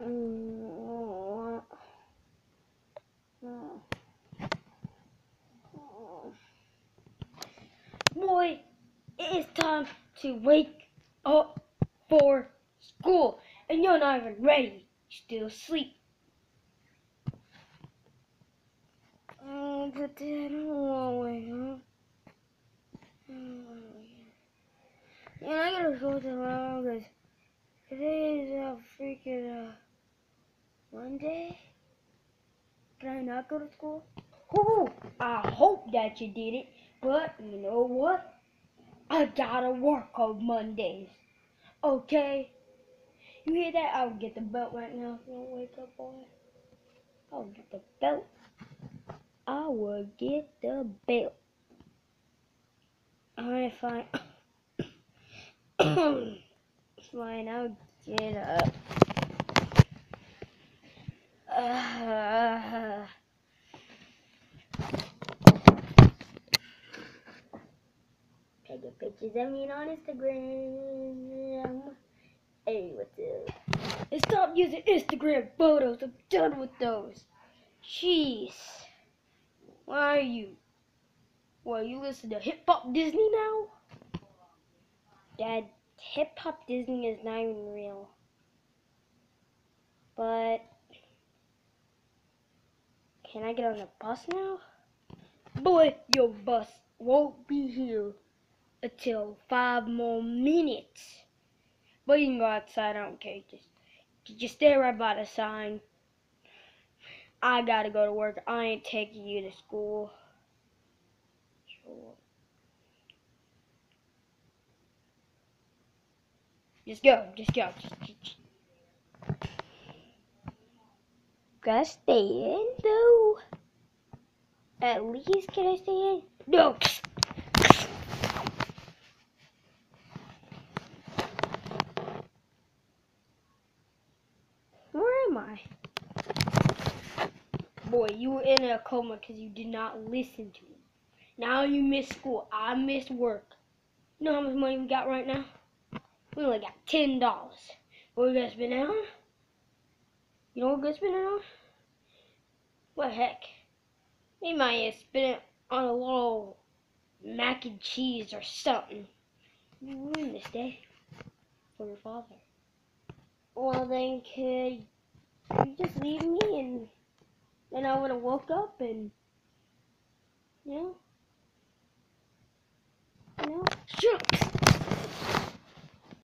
Mm. Boy, it is time to wake up for school, and you're not even ready. You're still asleep. Oh, but I don't wake up. And I gotta go to around because today is a freaking uh, Monday. Can I not go to school? Whoo! I hope that you did it, but you know what? I gotta work on Mondays. Okay? You hear that? I'll get the belt right now if you don't wake up, boy. I'll get the belt. I will get the belt. Alright, fine. fine, I'll get up. Pictures of me on Instagram. Hey, what's up? And stop using Instagram photos. I'm done with those. Jeez. Why are you? Well, you listen to Hip Hop Disney now? Dad, Hip Hop Disney is not even real. But can I get on the bus now? Boy, your bus won't be here until five more minutes. But you can go outside, I don't care. Just, just stay right by the sign. I gotta go to work. I ain't taking you to school. Sure. Just go, just go. Just, just, Gotta stay in though. At least can I stay in? No. I? Boy, you were in a coma because you did not listen to me. Now you miss school. I miss work. You know how much money we got right now? We only got ten dollars. What we gonna spend it on? You know what we're gonna spend it on? What heck? We might spend it on a little mac and cheese or something. You ruined this day for your father. Well then could you just leave me and then I would have woke up and you know